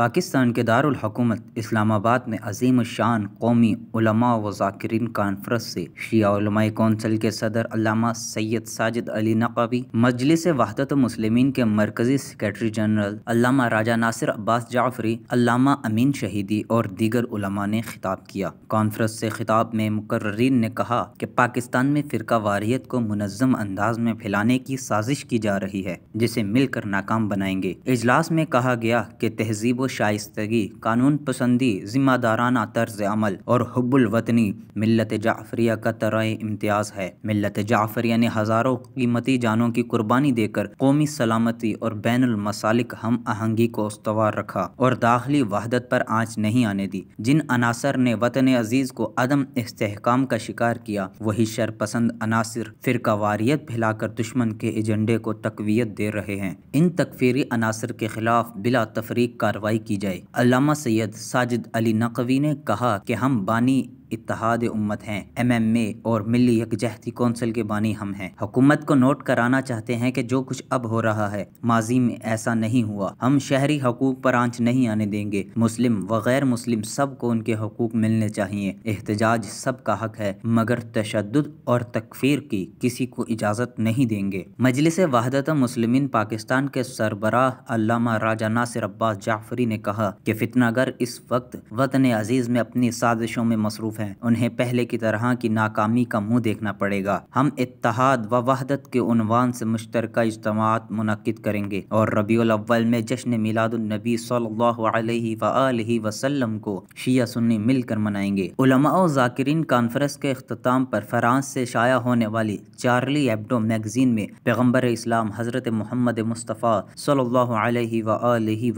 पाकिस्तान के दारुल हुकूमत इस्लामाबाद में अजीम शान कौमी व कॉन्फ्रेंस से शिया कौंसिल के सदर अल्लामा सैयद साजिद अली नकवी, मजलिस वहदत मुस्लिमीन के मरकजी सेक्रेटरी जनरल अल्लामा राजा नासिर अब्बास जाफरी अल्लामा अमीन शहीदी और दीगर उलमा ने खिताब किया। कॉन्फ्रेंस से खिताब में मुकर्रीन ने कहा कि पाकिस्तान में फ़िरका वारियत को मुनज़म अंदाज में फैलाने की साजिश की जा रही है, जिसे मिलकर नाकाम बनाएँगे। इजलास में कहा गया कि तहजीब शाइस्तगी, कानून पसंदी, जिम्मेदाराना तर्ज अमल और हब्बुल वतनी मिलत जाफरिया का तरह इम्तियाज़ है। मिलत जाफरिया ने हज़ारों कीमती जानों की कुर्बानी देकर कौमी सलामती और बैन मसालिक हम आहंगी को उसवार रखा और दाखिली वहदत पर आँच नहीं आने दी। जिन अनासर ने वतन अज़ीज़ को अदम इसकाम का शिकार किया, वही शरपसंद अनासर फ़िरका वारियत फैलाकर दुश्मन के एजेंडे को तकवीत दे रहे हैं। इन तकफीरी अनासर के खिलाफ बिला तफरीक कार्रवाई की जाए। अलामा सैयद साजिद अली नकवी ने कहा कि हम बानी इतिहाद उम्मत हैं। एम एम ए और मिली यकजहती कौंसिल के बानी हम हैं। हुकूमत को नोट कराना चाहते हैं कि जो कुछ अब हो रहा है, माजी में ऐसा नहीं हुआ। हम शहरी हकूक पर आँच नहीं आने देंगे। मुस्लिम व गैर मुस्लिम सबको उनके हकूक मिलने चाहिए। एहतजाज सब का हक है, मगर तशद और तकफीर की किसी को इजाज़त नहीं देंगे। मजलिस वहदत मुस्लिम पाकिस्तान के सरबराह अल्लामा राजा नासिर अब्बास जाफरी ने कहा कि फितनागर इस वक्त वतन अज़ीज़ में अपनी साजिशों में मसरूफ़ हैं। उन्हें पहले की तरह की नाकामी का मुँह देखना पड़ेगा। हम इत्तहाद व वहदत के उनवान से मुश्तर इज्तम मुनद करेंगे और रबी में जश्न मिलादुलनबी सल्लल्लाहु को शिया सुन्नी मिलकर मनाएँगे। उलमा जाकिरीन कॉन्फ्रेंस के अख्ताम पर फ्रांस से शाया होने वाली चार्ली एब्डो मैगजीन में पैगंबर इस्लाम हज़रत मोहम्मद मुस्तफ़ा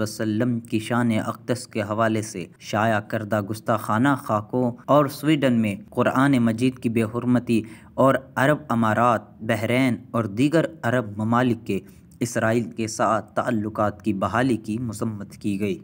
वसल्लम की शान अक्दस के हवाले से शाया करदा गुस्ताखाना खाकों और स्वीडन में कुरान मजीद की बेहरमती और अरब अमारात, बहरीन और दीगर अरब ममालिक के इसराइल के साथ ताल्लुकात की बहाली की मसम्मत की गई।